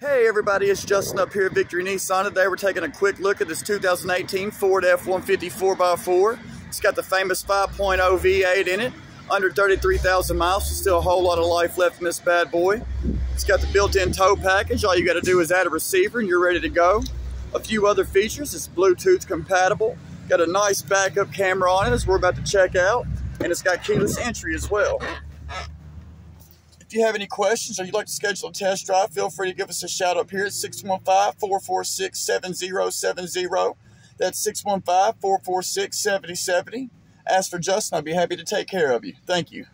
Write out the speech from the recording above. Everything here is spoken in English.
Hey everybody, it's Justin up here at Victory Nissan. Today we're taking a quick look at this 2018 Ford F-150 4x4. It's got the famous 5.0 V8 in it, under 33,000 miles, so still a whole lot of life left in this bad boy. It's got the built-in tow package. All you got to do is add a receiver and you're ready to go. A few other features, it's Bluetooth compatible. Got a nice backup camera on it as we're about to check out. And it's got keyless entry as well. If you have any questions or you'd like to schedule a test drive, feel free to give us a shout up here at 615-446-7070. That's 615-446-7070. Ask for Justin. I'd be happy to take care of you. Thank you.